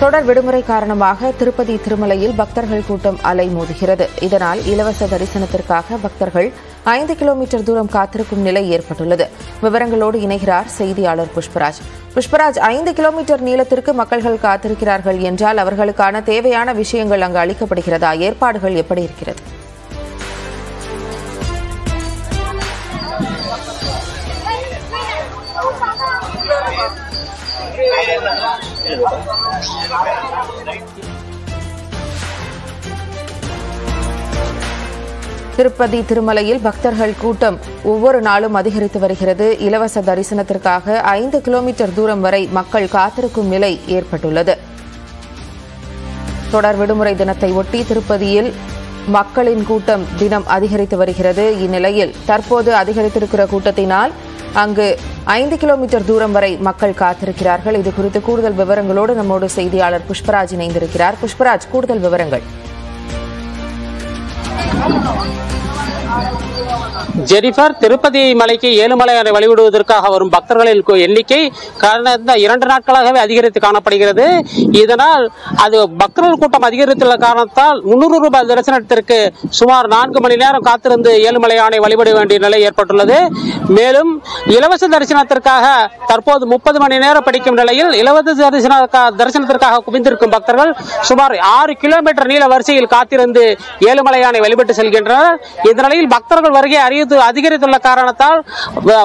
தொடர் விடுமுறை காரணமாக திருப்பதி திருமலையில் பக்தர்கள் கூட்டம் அலைமோதுகிறது இதனால் இலவச தரிசனத்திற்காக பக்தர்கள் ஐந்து கிலோமீட்டர் தூரம் காத்திருக்கும் நிலை ஏற்பட்டுள்ளது. விவரங்களோடு இணைகிறார் செய்தியாளர் புஷ்பராஜ். புஷ்பராஜ் ஐந்து கிலோமீட்டர் நீளத்திற்கு மக்கள்கள் காத்திருக்கிறார்கள் என்றால் அவர்களுக்கான தேவையான விஷயங்கள் அங்கு அளிக்கப்படுகிறதா? ஏற்பாடுகள் எப்படி இருக்கிறது? திருப்பதி திருமலையில் பக்தர்கள் கூட்டம் ஒவ்வொரு நாளும் அதிகரித்து வருகிறது. இலவச தரிசனத்திற்காக ஐந்து கிலோமீட்டர் தூரம் வரை மக்கள் காத்திருக்கும் நிலை ஏற்பட்டுள்ளது. தொடர் விடுமுறை தினத்தை ஒட்டி திருப்பதியில் மக்களின் கூட்டம் தினம் அதிகரித்து வருகிறது. இந்நிலையில் தற்போது அதிகரித்திருக்கிற கூட்டத்தினால் அங்கு ஐந்து கிலோமீட்டர் தூரம் வரை மக்கள் காத்திருக்கிறார்கள். இது குறித்து கூடுதல் விவரங்களோடு நம்மோடு செய்தியாளர் புஷ்பராஜ் இணைந்திருக்கிறார். புஷ்பராஜ் கூடுதல் விவரங்கள். ஜெனிஃபர் திருப்பதி மலைக்கு ஏழுமலையானை வழிபடுவதற்காக வரும் பக்தர்களின் எண்ணிக்கை கடந்த இரண்டு நாட்களாகவே அதிகரித்து காணப்படுகிறது. இதனால் அது பக்தர்கள் கூட்டம் அதிகரித்துள்ள காரணத்தால் முன்னூறு ரூபாய் தரிசனத்திற்கு சுமார் நான்கு மணி நேரம் காத்திருந்து ஏழுமலையானை வழிபட வேண்டிய நிலை ஏற்பட்டுள்ளது. மேலும் இலவச தரிசனத்திற்காக தற்போது முப்பது மணி நேரம் படிக்கும் நிலையில் இலவச தரிசன தரிசனத்திற்காக குவிந்திருக்கும் பக்தர்கள் சுமார் ஆறு கிலோமீட்டர் நீள வரிசையில் காத்திருந்து ஏழுமலையானை வழிபட்டு செல்கின்றனர். இந்த நிலையில் பக்தர்கள் வருகை அறிவித்து அதிகரித்துள்ள காரணத்தால்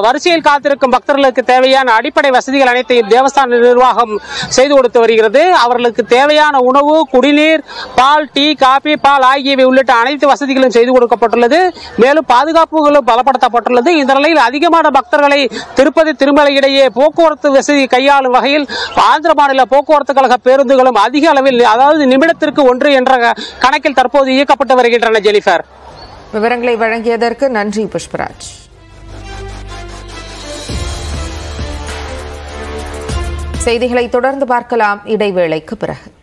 வரிசையில் காத்திருக்கும் பக்தர்களுக்கு தேவையான அடிப்படை வசதிகள் அனைத்தையும் தேவஸ்தான நிர்வாகம் செய்து கொடுத்து வருகிறது. அவர்களுக்கு தேவையான உணவு குடிநீர் பால் டீ காபி பால் ஆகியவை உள்ளிட்ட அனைத்து வசதிகளும் செய்து கொடுக்கப்பட்டுள்ளது. மேலும் பாதுகாப்புகளும் பலப்படுத்தப்பட்டுள்ளது. இந்த நிலையில் அதிகமான பக்தர்களை திருப்பதி திருமலை இடையே போக்குவரத்து வசதி கையாளும் வகையில் ஆந்திர மாநில போக்குவரத்து கழக பேருந்துகளும் அதிக அளவில் அதாவது நிமிடத்திற்கு ஒன்று என்ற கணக்கில் தற்போது இயக்கப்பட்டு வருகின்றன ஜெனிஃபர். விவரங்களை வழங்கியதற்கு நன்றி புஷ்பராஜ். செய்திகளை தொடர்ந்து பார்க்கலாம். இடைவேளைக்கு பிறகு.